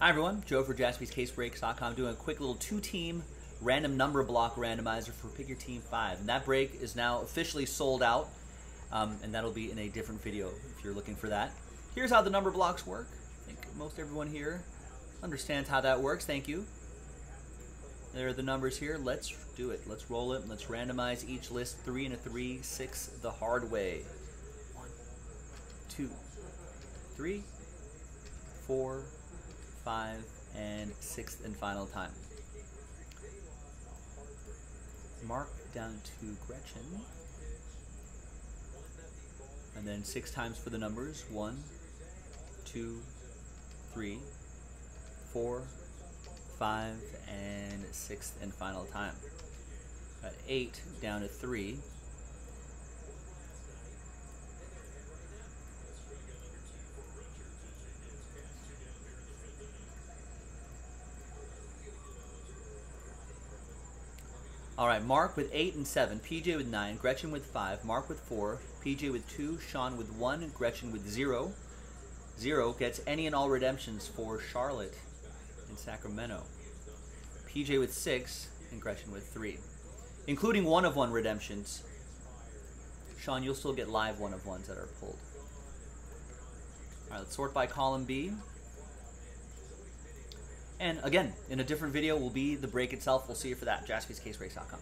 Hi everyone, Joe for jaspyscasebreaks.com doing a quick little two-team random number block randomizer for Pick Your Team 5. And that break is now officially sold out, um, and that'll be in a different video if you're looking for that. Here's how the number blocks work. I think most everyone here understands how that works. Thank you. There are the numbers here. Let's do it. Let's roll it. Let's randomize each list three and a three, six the hard way. One, two, three, four, five, and sixth and final time. Mark down to Gretchen. And then six times for the numbers. One, two, three, four, five, and sixth and final time. Got eight down to three. All right, Mark with eight and seven, PJ with nine, Gretchen with five, Mark with four, PJ with two, Sean with one, Gretchen with zero. Zero gets any and all redemptions for Charlotte in Sacramento. PJ with six, and Gretchen with three, including one of one redemptions. Sean, you'll still get live one of ones that are pulled. All right, let's sort by column B. And again, in a different video will be the break itself. We'll see you for that. JaspysCaseBreaks.com.